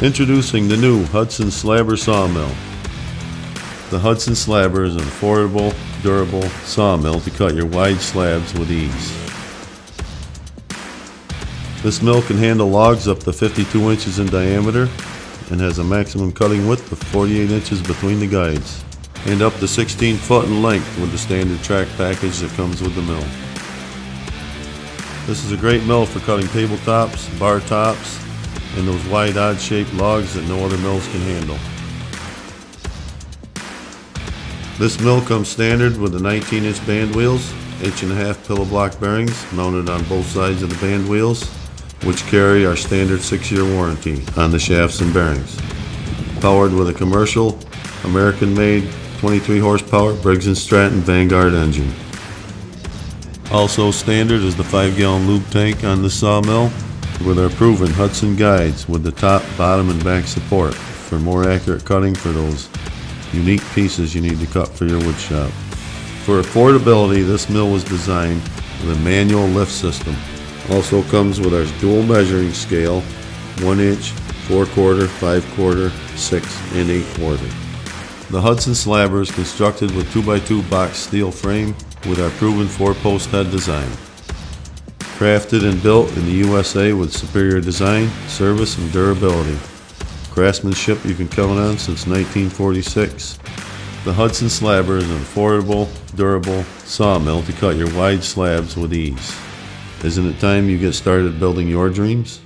Introducing the new Hudson Slabber Sawmill. The Hudson Slabber is an affordable, durable sawmill to cut your wide slabs with ease. This mill can handle logs up to 52 inches in diameter and has a maximum cutting width of 48 inches between the guides and up to 16 foot in length with the standard track package that comes with the mill. This is a great mill for cutting tabletops, bar tops, and those wide odd shaped logs that no other mills can handle. This mill comes standard with the 19 inch band wheels, inch and a half pillow block bearings mounted on both sides of the band wheels, which carry our standard six year warranty on the shafts and bearings. Powered with a commercial, American made 23 horsepower Briggs & Stratton Vanguard engine. Also standard is the 5 gallon lube tank on the sawmill with our proven Hudson guides with the top, bottom, and back support for more accurate cutting for those unique pieces you need to cut for your wood shop. For affordability, this mill was designed with a manual lift system. Also comes with our dual measuring scale, 1 inch, 4 quarter, 5 quarter, 6, and 8 quarter. The Hudson Slabber is constructed with 2x2 box steel frame with our proven 4-post head design. Crafted and built in the USA with superior design, service, and durability. Craftsmanship you can count on since 1946. The Hudson Slabber is an affordable, durable sawmill to cut your wide slabs with ease. Isn't it time you get started building your dreams?